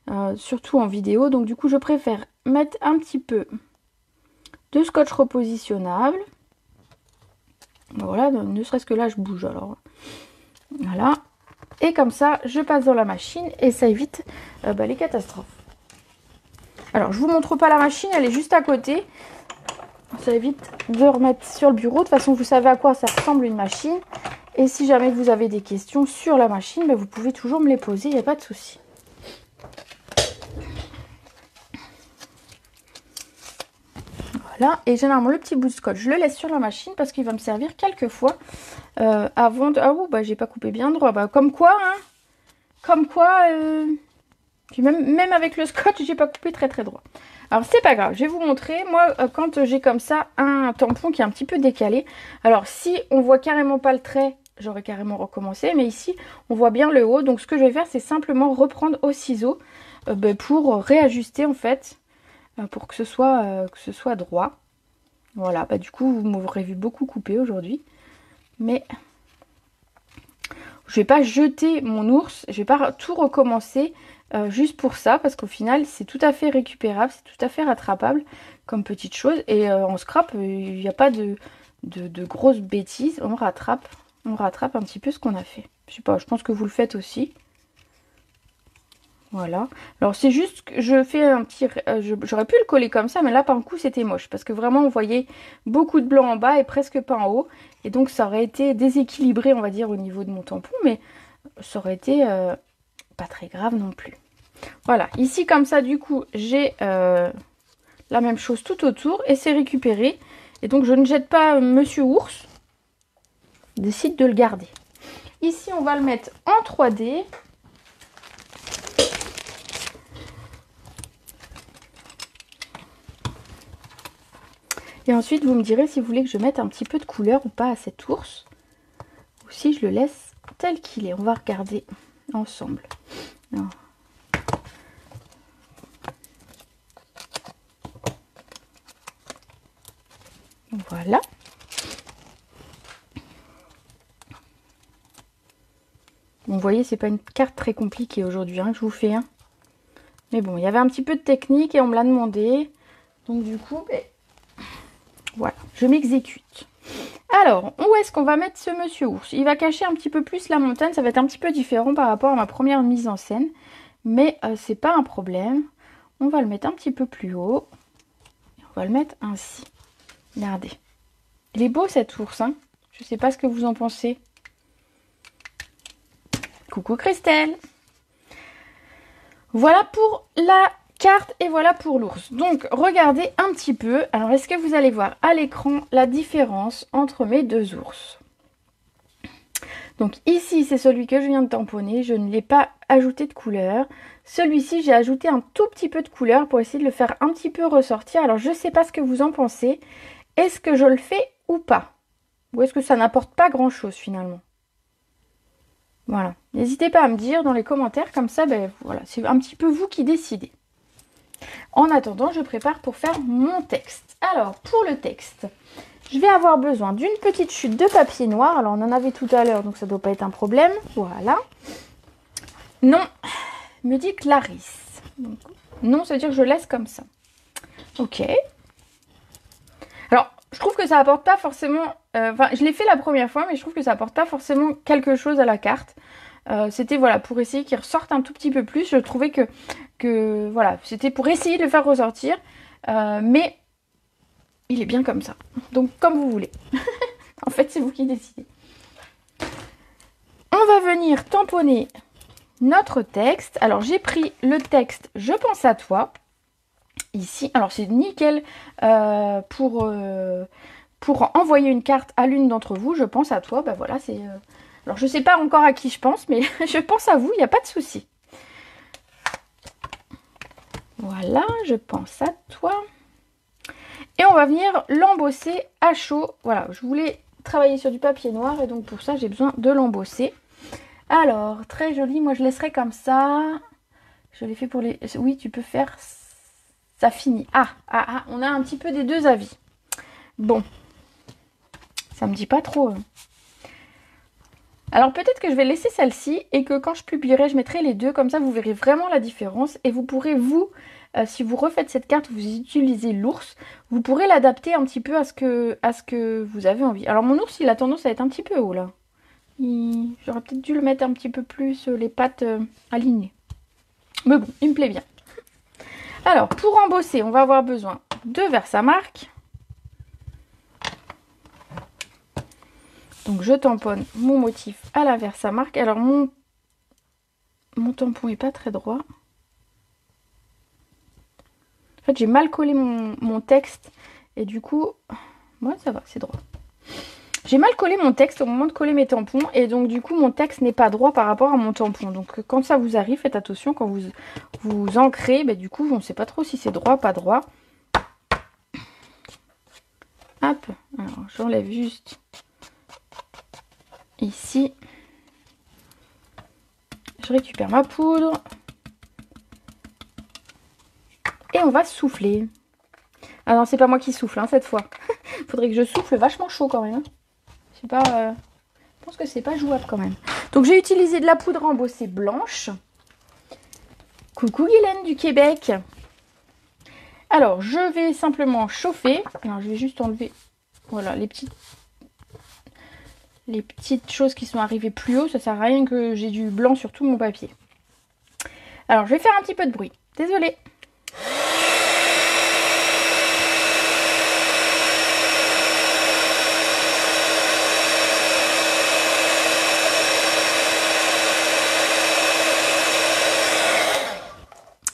Euh, surtout en vidéo. Donc, du coup, je préfère mettre un petit peu de scotch repositionnable. Voilà, ne serait-ce que là, je bouge. Alors, voilà. Et comme ça, je passe dans la machine et ça évite euh, bah, les catastrophes. Alors, je vous montre pas la machine, elle est juste à côté. Ça évite de remettre sur le bureau. De toute façon, vous savez à quoi ça ressemble une machine. Et si jamais vous avez des questions sur la machine, ben, vous pouvez toujours me les poser, il n'y a pas de souci. Voilà, et généralement le petit bout de scotch, je le laisse sur la machine parce qu'il va me servir quelques fois euh, avant de... Ah ouh, bah j'ai pas coupé bien droit, bah comme quoi, hein Comme quoi, euh, puis même, même avec le scotch, j'ai pas coupé très très droit. Alors c'est pas grave, je vais vous montrer. Moi, euh, quand j'ai comme ça un tampon qui est un petit peu décalé, alors si on voit carrément pas le trait, j'aurais carrément recommencé. Mais ici, on voit bien le haut. Donc ce que je vais faire, c'est simplement reprendre au ciseau euh, ben, pour réajuster en fait, euh, pour que ce soit, que ce soit droit. Voilà, bah du coup, vous m'aurez vu beaucoup couper aujourd'hui. Mais je vais pas jeter mon ours, je vais pas tout recommencer. Euh, juste pour ça, parce qu'au final, c'est tout à fait récupérable, c'est tout à fait rattrapable comme petite chose. Et euh, en scrap, euh, il n'y a pas de, de, grosses bêtises. On rattrape, on rattrape un petit peu ce qu'on a fait. Je sais pas, je pense que vous le faites aussi. Voilà. Alors c'est juste que je fais un petit... J'aurais pu le coller comme ça, mais là par un coup c'était moche. Parce que vraiment on voyait beaucoup de blanc en bas et presque pas en haut. Et donc ça aurait été déséquilibré on va dire au niveau de mon tampon. Mais ça aurait été très grave non plus. Voilà, ici comme ça du coup j'ai euh, la même chose tout autour et c'est récupéré. Et donc je ne jette pas euh, Monsieur Ours. Décide de le garder. Ici, on va le mettre en 3D. Et ensuite, vous me direz si vous voulez que je mette un petit peu de couleur ou pas à cet ours. Ou si je le laisse tel qu'il est. On va regarder ensemble. Voilà. vous voyez, c'est pas une carte très compliquée aujourd'hui hein, je vous fais. Hein. Mais bon, il y avait un petit peu de technique et on me l'a demandé. Donc du coup, ben, voilà, je m'exécute. Alors, où est-ce qu'on va mettre ce monsieur ours? Il va cacher un petit peu plus la montagne. Ça va être un petit peu différent par rapport à ma première mise en scène. Mais euh, c'est pas un problème. On va le mettre un petit peu plus haut. On va le mettre ainsi. Regardez. Il est beau cet ours. Hein je sais pas ce que vous en pensez. Coucou Christelle. Voilà pour la carte et voilà pour l'ours. Donc regardez un petit peu. Alors est-ce que vous allez voir à l'écran la différence entre mes deux ours? Donc ici c'est celui que je viens de tamponner. Je ne l'ai pas ajouté de couleur. Celui-ci j'ai ajouté un tout petit peu de couleur pour essayer de le faire un petit peu ressortir. Alors je ne sais pas ce que vous en pensez. Est-ce que je le fais ou pas? Ou est-ce que ça n'apporte pas grand chose finalement? Voilà. N'hésitez pas à me dire dans les commentaires, comme ça, ben voilà, c'est un petit peu vous qui décidez. En attendant, je prépare pour faire mon texte. Alors, pour le texte, je vais avoir besoin d'une petite chute de papier noir. Alors, on en avait tout à l'heure, donc ça ne doit pas être un problème. Voilà. Non, me dit Clarisse. non, ça veut dire que je laisse comme ça. Ok. Alors, je trouve que ça apporte pas forcément... Euh, enfin, je l'ai fait la première fois, mais je trouve que ça apporte pas forcément quelque chose à la carte. Euh, c'était voilà pour essayer qu'il ressorte un tout petit peu plus. Je trouvais que, que voilà, c'était pour essayer de le faire ressortir. Euh, mais il est bien comme ça. Donc comme vous voulez. [LAUGHS] en fait, c'est vous qui décidez. On va venir tamponner notre texte. Alors j'ai pris le texte Je pense à toi ici. Alors c'est nickel euh, pour, euh, pour envoyer une carte à l'une d'entre vous. Je pense à toi. Ben voilà, c'est. Alors je sais pas encore à qui je pense, mais [LAUGHS] je pense à vous, il n'y a pas de souci. Voilà, je pense à toi. Et on va venir l'embosser à chaud. Voilà, je voulais travailler sur du papier noir et donc pour ça j'ai besoin de l'embosser. Alors, très joli, moi je laisserai comme ça. Je l'ai fait pour les... Oui, tu peux faire ça finit. Ah, ah, ah, on a un petit peu des deux avis. Bon. Ça me dit pas trop. Hein. Alors peut-être que je vais laisser celle-ci et que quand je publierai, je mettrai les deux. Comme ça, vous verrez vraiment la différence. Et vous pourrez, vous, euh, si vous refaites cette carte, vous utilisez l'ours, vous pourrez l'adapter un petit peu à ce, que, à ce que vous avez envie. Alors mon ours, il a tendance à être un petit peu haut là. J'aurais peut-être dû le mettre un petit peu plus euh, les pattes euh, alignées. Mais bon, il me plaît bien. Alors, pour embosser, on va avoir besoin de Versamark. Donc, je tamponne mon motif à la Versamark. Alors, mon, mon tampon est pas très droit. En fait, j'ai mal collé mon, texte. Et du coup, moi, ça va, c'est droit. J'ai mal collé mon texte au moment de coller mes tampons et donc du coup mon texte n'est pas droit par rapport à mon tampon. Donc quand ça vous arrive, faites attention quand vous vous ancrez, bah, du coup on ne sait pas trop si c'est droit ou pas droit. Hop, alors j'enlève juste ici. Je récupère ma poudre. Et on va souffler. Ah non, c'est pas moi qui souffle hein, cette fois. [LAUGHS] Faudrait que je souffle vachement chaud quand même. Hein pas... Euh, je pense que c'est pas jouable quand même. Donc j'ai utilisé de la poudre embossée blanche. Coucou Guylaine du Québec. Alors je vais simplement chauffer. Alors je vais juste enlever voilà les petites les petites choses qui sont arrivées plus haut. Ça sert à rien que j'ai du blanc sur tout mon papier. Alors je vais faire un petit peu de bruit. Désolée.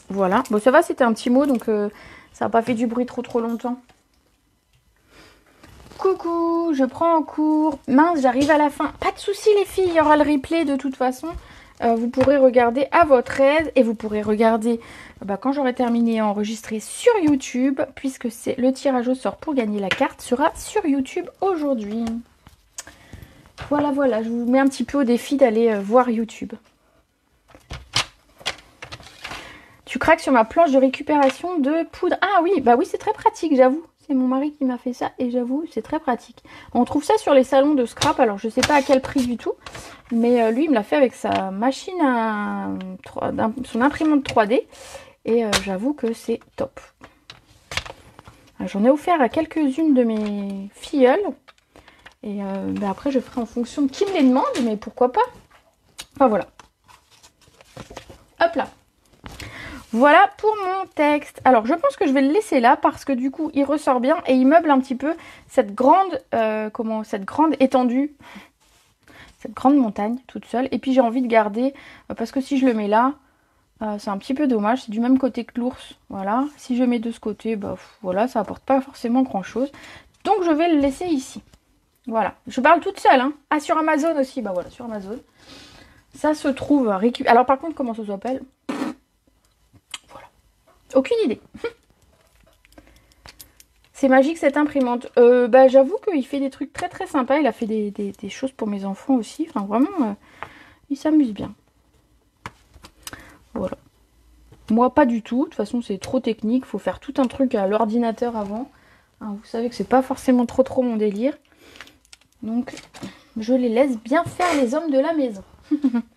Voilà. Bon, ça va, c'était un petit mot, donc euh, ça n'a pas fait du bruit trop trop longtemps. Coucou, je prends en cours. Mince, j'arrive à la fin. Pas de souci les filles, il y aura le replay de toute façon. Euh, vous pourrez regarder à votre aise et vous pourrez regarder bah, quand j'aurai terminé à enregistrer sur YouTube, puisque c'est le tirage au sort pour gagner la carte sera sur YouTube aujourd'hui. Voilà, voilà, je vous mets un petit peu au défi d'aller euh, voir YouTube. Tu craques sur ma planche de récupération de poudre. Ah oui, bah oui, c'est très pratique, j'avoue. C'est mon mari qui m'a fait ça et j'avoue, c'est très pratique. On trouve ça sur les salons de scrap. Alors, je sais pas à quel prix du tout. Mais euh, lui, il me l'a fait avec sa machine son imprimante 3D. Et euh, j'avoue que c'est top. J'en ai offert à quelques-unes de mes filleules. Et euh, ben après, je ferai en fonction de qui me les demande. Mais pourquoi pas Enfin, voilà. Hop là. Voilà pour mon texte. Alors, je pense que je vais le laisser là parce que du coup, il ressort bien et il meuble un petit peu cette grande, euh, comment, cette grande étendue, cette grande montagne toute seule. Et puis, j'ai envie de garder, euh, parce que si je le mets là, euh, c'est un petit peu dommage. C'est du même côté que l'ours. Voilà. Si je mets de ce côté, bah voilà, ça apporte pas forcément grand-chose. Donc, je vais le laisser ici. Voilà. Je parle toute seule. Hein. Ah, sur Amazon aussi. Bah voilà, sur Amazon. Ça se trouve Alors, par contre, comment ça s'appelle? Aucune idée. [LAUGHS] C'est magique cette imprimante. Euh, bah, J'avoue qu'il fait des trucs très très sympas. Il a fait des, choses pour mes enfants aussi. Enfin vraiment, euh, il s'amuse bien. Voilà. Moi pas du tout. De toute façon c'est trop technique. Il faut faire tout un truc à l'ordinateur avant. Hein, vous savez que c'est pas forcément trop trop mon délire. Donc je les laisse bien faire les hommes de la maison. [LAUGHS]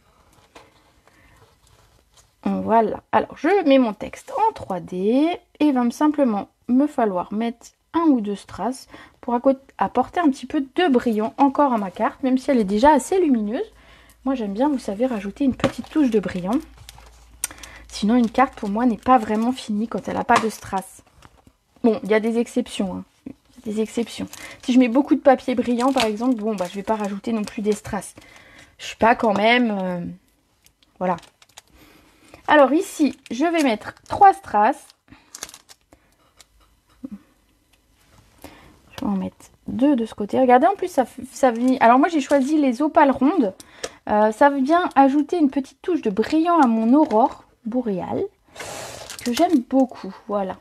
Voilà. Alors, je mets mon texte en 3D et il va me simplement me falloir mettre un ou deux strass pour apporter un petit peu de brillant encore à ma carte, même si elle est déjà assez lumineuse. Moi, j'aime bien, vous savez, rajouter une petite touche de brillant. Sinon, une carte, pour moi, n'est pas vraiment finie quand elle n'a pas de strass. Bon, il y a des exceptions. Hein. Des exceptions. Si je mets beaucoup de papier brillant, par exemple, bon, bah, je vais pas rajouter non plus des strass. Je suis pas quand même... Euh, voilà, alors ici, je vais mettre trois strass. Je vais en mettre deux de ce côté. Regardez, en plus, ça, ça vient... Alors moi, j'ai choisi les opales rondes. Euh, ça vient ajouter une petite touche de brillant à mon aurore boréale. Que j'aime beaucoup. Voilà.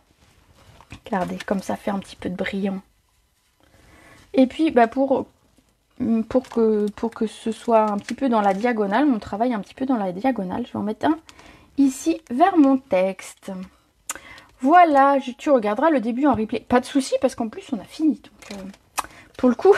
Regardez, comme ça fait un petit peu de brillant. Et puis, bah pour, pour, que, pour que ce soit un petit peu dans la diagonale, mon travail un petit peu dans la diagonale, je vais en mettre un ici vers mon texte. Voilà, tu regarderas le début en replay. Pas de souci parce qu'en plus on a fini. Euh, pour le coup.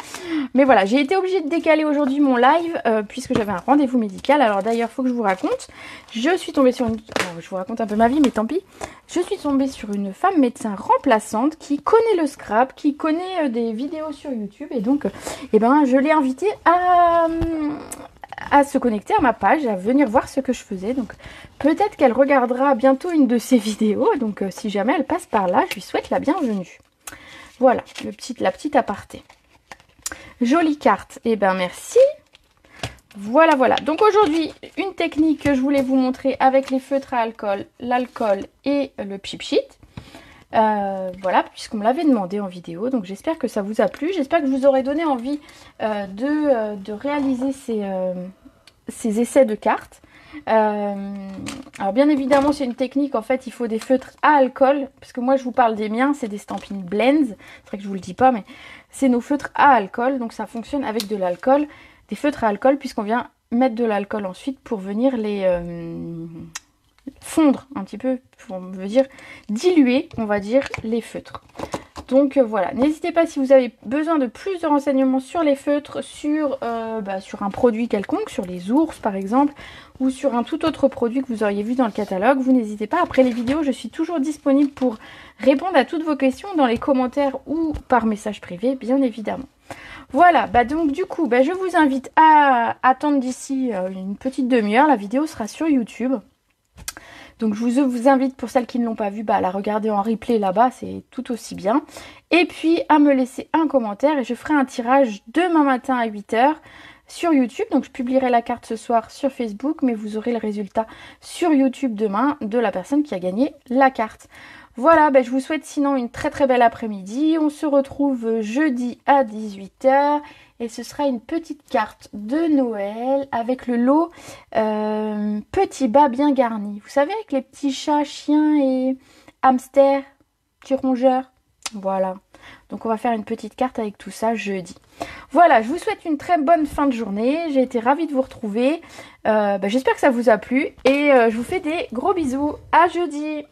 [LAUGHS] Mais voilà, j'ai été obligée de décaler aujourd'hui mon live euh, puisque j'avais un rendez-vous médical. Alors d'ailleurs, il faut que je vous raconte. Je suis tombée sur une... je vous raconte un peu ma vie, mais tant pis. Je suis tombée sur une femme médecin remplaçante qui connaît le scrap, qui connaît euh, des vidéos sur YouTube. Et donc, eh ben, je l'ai invitée à, à se connecter à ma page, à venir voir ce que je faisais. Donc peut-être qu'elle regardera bientôt une de ces [LAUGHS] vidéos. Donc euh, si jamais elle passe par là, je lui souhaite la bienvenue. Voilà, le petit, la petite aparté. Jolie carte. Eh ben merci. Voilà, voilà. Donc aujourd'hui, une technique que je voulais vous montrer avec les feutres à alcool, l'alcool et le chip sheet. Euh, voilà, puisqu'on me l'avait demandé en vidéo. Donc j'espère que ça vous a plu. J'espère que je vous aurai donné envie euh, de, de, réaliser ces, essais de cartes. Euh, alors bien évidemment c'est une technique, en fait il faut des feutres à alcool, parce que moi je vous parle des miens, c'est des Stampin' Blends, c'est vrai que je vous le dis pas, mais c'est nos feutres à alcool, donc ça fonctionne avec de l'alcool, des feutres à alcool, puisqu'on vient mettre de l'alcool ensuite pour venir les euh, fondre un petit peu, on veut dire diluer, on va dire, les feutres. Donc euh, voilà, n'hésitez pas si vous avez besoin de plus de renseignements sur les feutres, sur, euh, bah, sur un produit quelconque, sur les ours par exemple, ou sur un tout autre produit que vous auriez vu dans le catalogue, vous n'hésitez pas. Après les vidéos, je suis toujours disponible pour répondre à toutes vos questions dans les commentaires ou par message privé, bien évidemment. Voilà, bah donc du coup, bah, je vous invite à attendre d'ici euh, une petite demi-heure. La vidéo sera sur YouTube. Donc je vous, invite, pour celles qui ne l'ont pas vu, bah, à la regarder en replay là-bas, c'est tout aussi bien. Et puis à me laisser un commentaire et je ferai un tirage demain matin à 8h sur YouTube. Donc je publierai la carte ce soir sur Facebook, mais vous aurez le résultat sur YouTube demain de la personne qui a gagné la carte. Voilà, ben, je vous souhaite sinon une très très belle après-midi. On se retrouve jeudi à 18h et ce sera une petite carte de Noël avec le lot euh, petit bas bien garni. Vous savez, avec les petits chats, chiens et hamsters, petits rongeurs. Voilà. Donc on va faire une petite carte avec tout ça jeudi. Voilà, je vous souhaite une très bonne fin de journée. J'ai été ravie de vous retrouver. Euh, ben, j'espère que ça vous a plu. Et euh, je vous fais des gros bisous. À jeudi